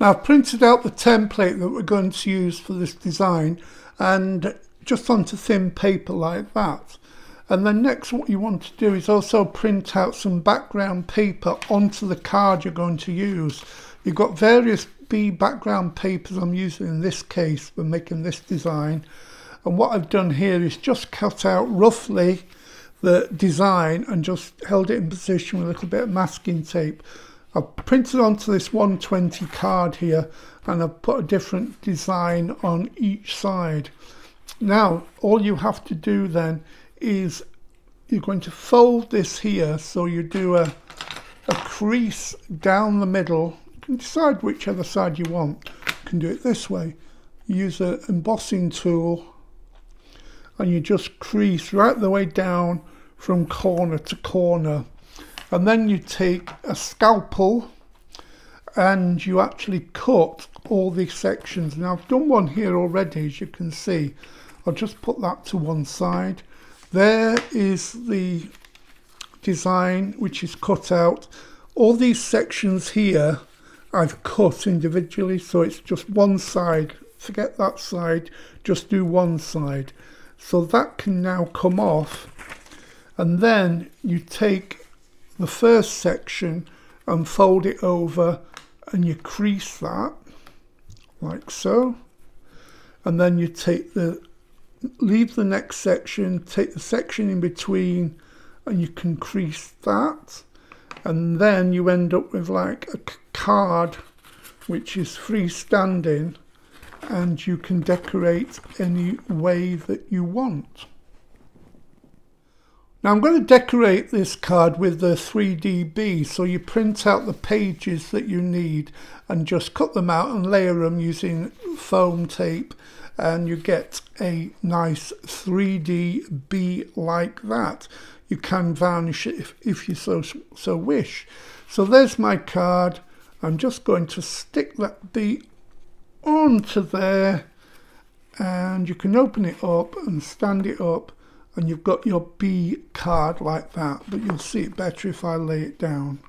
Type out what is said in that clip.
Now I've printed out the template that we're going to use for this design and just onto thin paper like that. And then next what you want to do is also print out some background paper onto the card you're going to use. You've got various bee background papers I'm using in this case for making this design. And what I've done here is just cut out roughly the design and just held it in position with a little bit of masking tape. I've printed onto this 120 card here and I've put a different design on each side. Now all you have to do then is you're going to fold this here so you do a, a crease down the middle. You can decide whichever side you want. You can do it this way. use an embossing tool and you just crease right the way down from corner to corner and then you take a scalpel and you actually cut all these sections. Now I've done one here already as you can see. I'll just put that to one side. There is the design which is cut out. All these sections here I've cut individually so it's just one side. Forget that side, just do one side. So that can now come off and then you take the first section and fold it over and you crease that like so and then you take the leave the next section take the section in between and you can crease that and then you end up with like a card which is freestanding and you can decorate any way that you want. Now I'm going to decorate this card with the 3D bee so you print out the pages that you need and just cut them out and layer them using foam tape and you get a nice 3D bee like that. You can varnish it if, if you so, so wish. So there's my card. I'm just going to stick that bee onto there and you can open it up and stand it up and you've got your bee card like that, but you'll see it better if I lay it down.